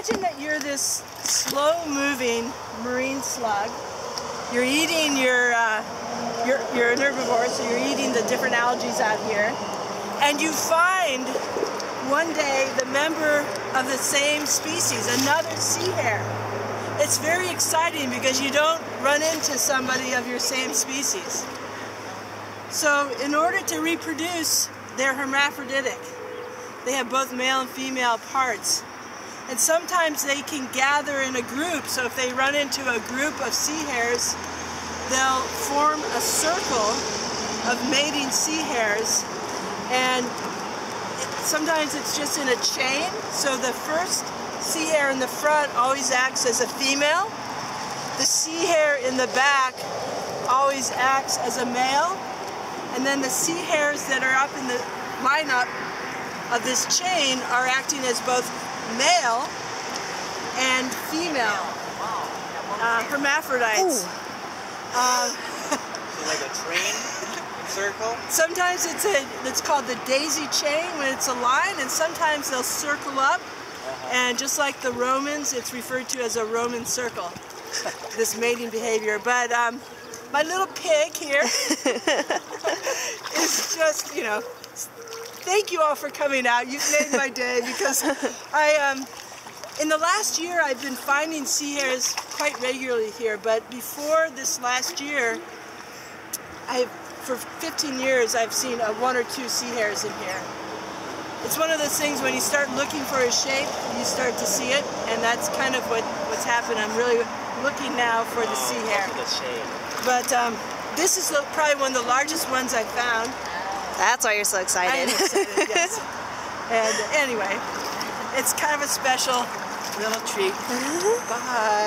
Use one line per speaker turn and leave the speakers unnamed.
imagine that you're this slow-moving marine slug. You're eating your, uh, you're, herbivore, so you're eating the different algae out here. And you find one day the member of the same species, another sea hare. It's very exciting because you don't run into somebody of your same species. So in order to reproduce, they're hermaphroditic. They have both male and female parts. And sometimes they can gather in a group. So if they run into a group of sea hares, they'll form a circle of mating sea hares. And sometimes it's just in a chain. So the first sea hare in the front always acts as a female. The sea hare in the back always acts as a male. And then the sea hares that are up in the lineup of this chain are acting as both male and female uh, hermaphrodites.
Uh, so like a train circle?
Sometimes it's a it's called the daisy chain when it's a line, and sometimes they'll circle up. Uh -huh. And just like the Romans, it's referred to as a Roman circle. this mating behavior, but um, my little pig here is just you know thank you all for coming out. You've made my day because I, um, in the last year, I've been finding sea hares quite regularly here, but before this last year, I, for 15 years, I've seen uh, one or two sea hares in here. It's one of those things when you start looking for a shape, you start to see it, and that's kind of what, what's happened. I'm really looking now for the sea hare. But um, this is probably one of the largest ones I've found.
That's why you're so excited.
excited yes. And anyway, it's kind of a special little treat. Bye.